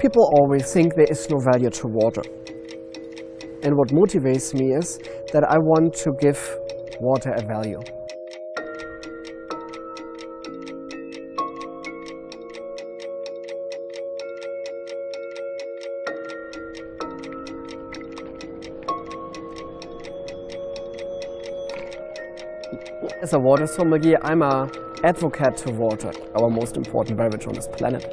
People always think there is no value to water. And what motivates me is that I want to give water a value. As a water sommelier, I'm a advocate to water, our most important beverage on this planet.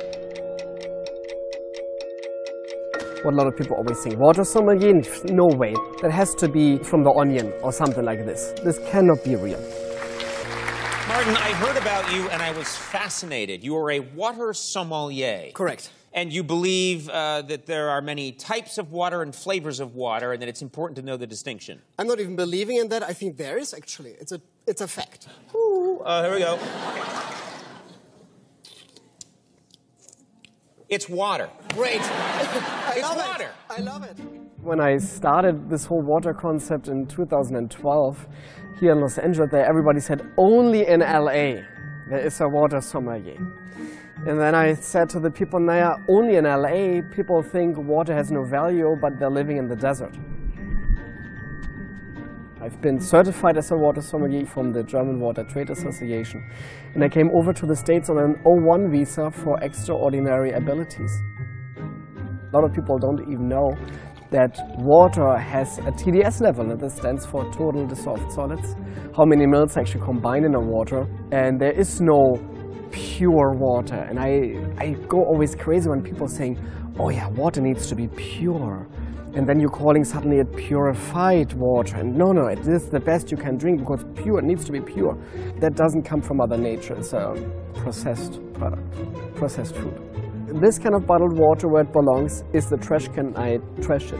What a lot of people always think, water sommelier? No way. That has to be from the onion or something like this. This cannot be real. Martin, I heard about you and I was fascinated. You are a water sommelier. Correct. And you believe uh, that there are many types of water and flavors of water, and that it's important to know the distinction. I'm not even believing in that. I think there is actually. It's a, it's a fact. Ooh, uh, here we go. It's water. Great. I It's love water. It. I love it. When I started this whole water concept in 2012 here in Los Angeles, there everybody said only in LA there is a water sommelier. And then I said to the people, Naya, only in LA people think water has no value, but they're living in the desert. I've been certified as a water sommelier from the German Water Trade Association. And I came over to the States on an O1 visa for extraordinary abilities. A lot of people don't even know that water has a TDS level, and this stands for total dissolved solids. How many mils actually combine in a water, and there is no pure water. And I, I go always crazy when people saying, oh yeah, water needs to be pure. And then you're calling suddenly it purified water. And no, no, it is the best you can drink because pure, it needs to be pure. That doesn't come from Mother Nature, it's a processed product, processed food. This kind of bottled water where it belongs is the trash can, I trash it.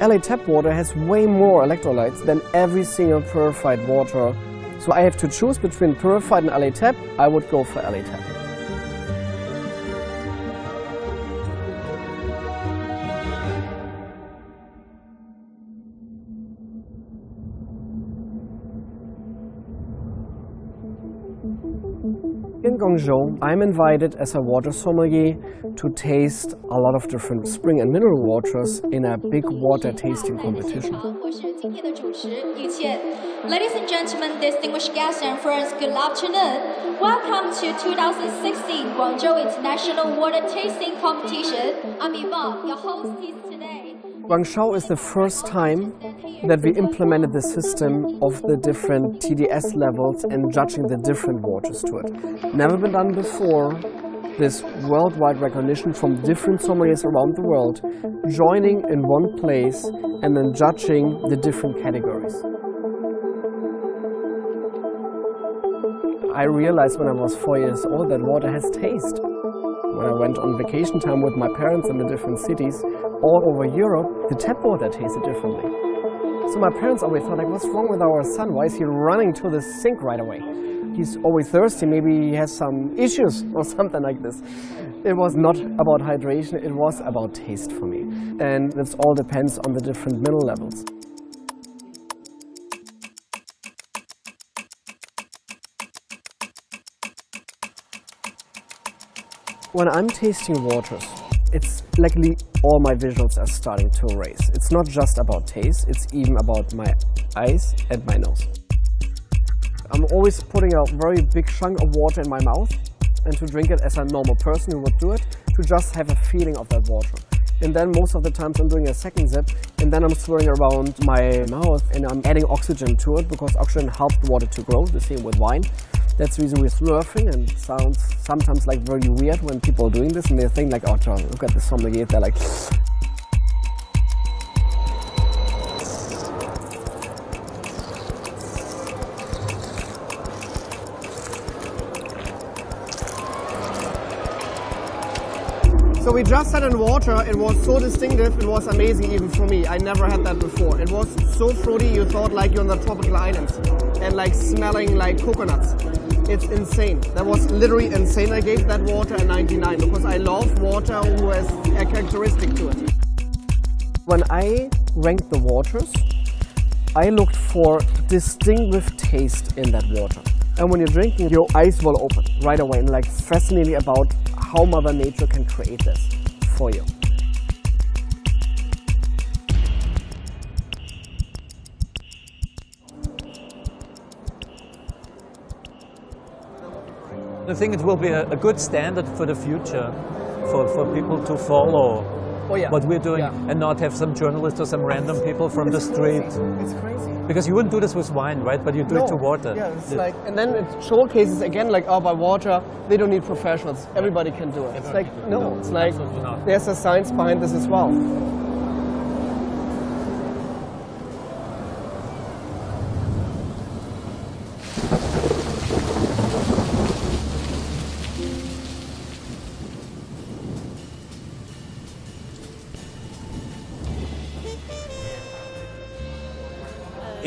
LA tap water has way more electrolytes than every single purified water. So I have to choose between purified and LA tap, I would go for LA tap. In Guangzhou, I'm invited as a water sommelier to taste a lot of different spring and mineral waters in a big water tasting competition. Ladies and gentlemen, distinguished guests and friends, good afternoon. Welcome to 2016 Guangzhou International Water Tasting Competition. I'm Yvonne, your host is today. Guangzhou is the first time that we implemented the system of the different TDS levels and judging the different waters to it. Never been done before. This worldwide recognition from different sommeliers around the world, joining in one place and then judging the different categories. I realized when I was four years old that water has taste. When I went on vacation time with my parents in the different cities all over Europe, the tap water tasted differently. So my parents always thought, like, what's wrong with our son? Why is he running to the sink right away? He's always thirsty. Maybe he has some issues or something like this. It was not about hydration. It was about taste for me. And this all depends on the different mineral levels. When I'm tasting waters, it's likely all my visuals are starting to erase. It's not just about taste, it's even about my eyes and my nose. I'm always putting a very big chunk of water in my mouth and to drink it as a normal person who would do it, to just have a feeling of that water. And then most of the times I'm doing a second sip and then I'm swirling around my mouth and I'm adding oxygen to it because oxygen helps water to grow, the same with wine. That's the reason we're slurping and it sounds sometimes like very weird when people are doing this and they think like, oh John, look at the sommelier, they're like So we just had in water, it was so distinctive, it was amazing even for me. I never had that before. It was so fruity, you thought like you're on the tropical islands and like smelling like coconuts. It's insane. That was literally insane. I gave that water a 99 because I love water who has a characteristic to it. When I ranked the waters, I looked for distinctive taste in that water. And when you're drinking, your eyes will open right away and like fascinating about how Mother Nature can create this for you. I think it will be a, a good standard for the future for, for people to follow Oh, yeah. what we're doing Yeah. and not have some journalists or some random people from the street. crazy. It's crazy. Because you wouldn't do this with wine, right? But you do it to water. Yeah, it's like, and then it showcases again, like, oh, by water, they don't need professionals. Everybody can do it. It's like, no, it's like, there's a science behind this as well.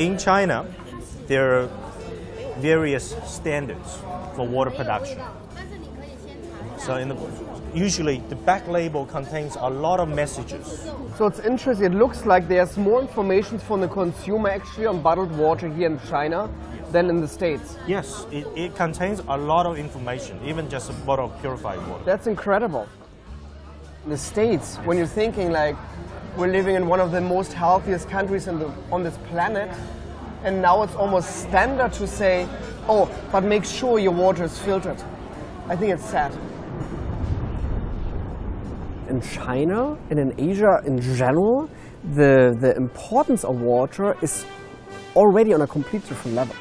In China, there are various standards for water production. So in the, usually the back label contains a lot of messages. So it's interesting. It looks like there's more information for the consumer actually on bottled water here in China than in the States. Yes, it, it contains a lot of information, even just a bottle of purified water. That's incredible. In the States, when you're thinking like we're living in one of the most healthiest countries the, on this planet, and now it's almost standard to say, oh, but make sure your water is filtered. I think it's sad. In China and in Asia in general, the, the importance of water is already on a completely different level.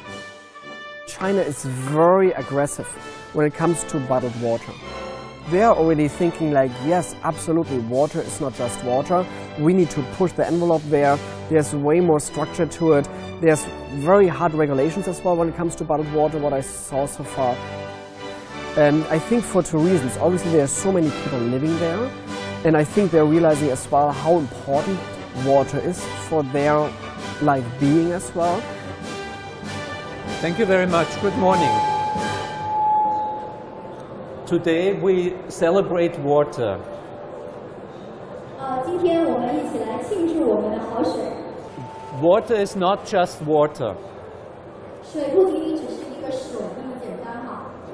China is very aggressive when it comes to bottled water. They are already thinking like, yes, absolutely, water is not just water. We need to push the envelope there. There's way more structure to it. There's very hard regulations as well when it comes to bottled water, what I saw so far. And I think for two reasons. Obviously, there are so many people living there. And I think they're realizing as well how important water is for their life being as well. Thank you very much. Good morning. Today we celebrate water. Water is not just water.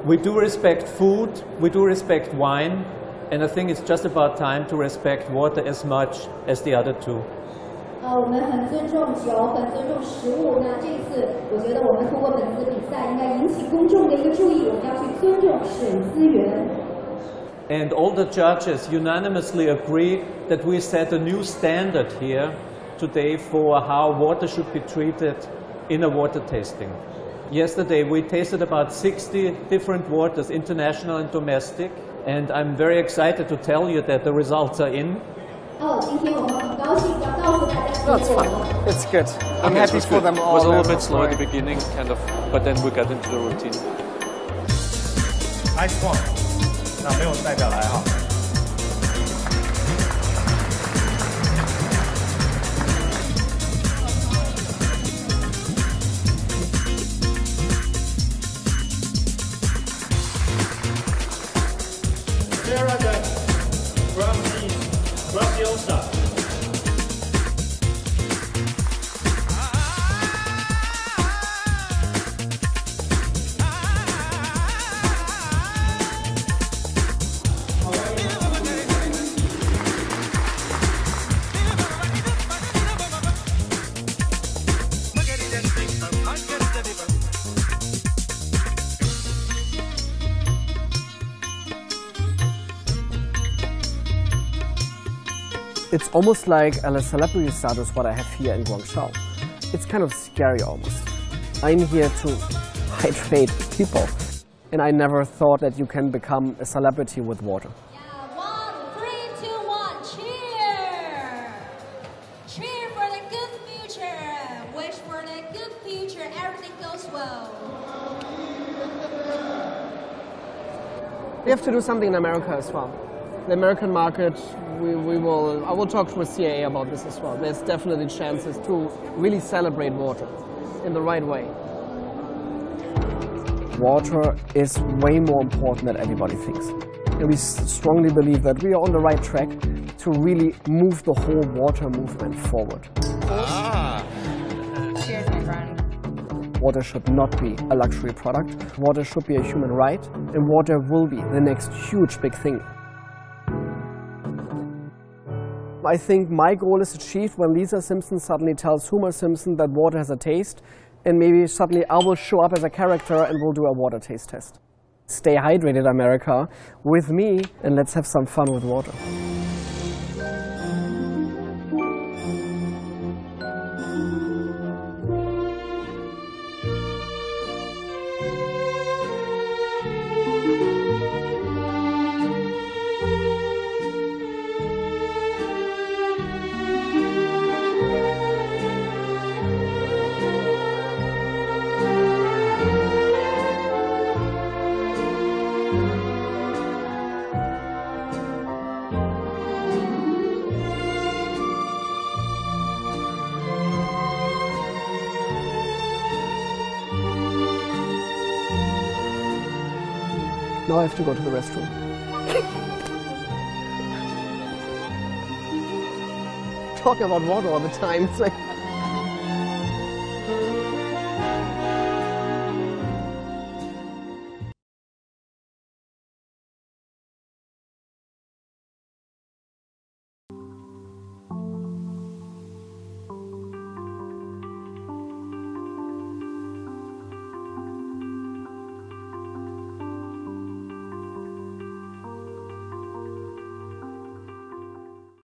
We do respect food, we do respect wine, and I think it's just about time to respect water as much as the other two. 呃，我们很尊重酒，很尊重食物。那这次，我觉得我们通过本次比赛，应该引起公众的一个注意，我们要去尊重水资源。 And all the judges unanimously agree that we set a new standard here today for how water should be treated in a water tasting. Yesterday we tasted about 60 different waters, international and domestic, and I'm very excited to tell you that the results are in. 哦，今天我们很高兴要告诉大家结 That's 果 fine. It's good. I'm Okay, it happy was for good. them It all. was a little They're bit slow at the great. beginning, kind of, but then we got into the routine. Ice one，那没有代表来哈。 It's almost like a celebrity status what I have here in Guangzhou. It's kind of scary almost. I'm here to hydrate people. And I never thought that you can become a celebrity with water. Yeah, one, three, two, one, cheer! Cheer for the good future. Wish for the good future. Everything goes well. We have to do something in America as well. The American market, we, we will, I will talk to with CAA about this as well. There's definitely chances to really celebrate water in the right way. Water is way more important than everybody thinks. And we strongly believe that we are on the right track to really move the whole water movement forward. Cheers, my friend. Water should not be a luxury product. Water should be a human right, and water will be the next huge big thing. I think my goal is achieved when Lisa Simpson suddenly tells Homer Simpson that water has a taste, and maybe suddenly I will show up as a character and we'll do a water taste test. Stay hydrated, America, with me, and let's have some fun with water. Now I have to go to the restroom. Talking about water all the time. It's like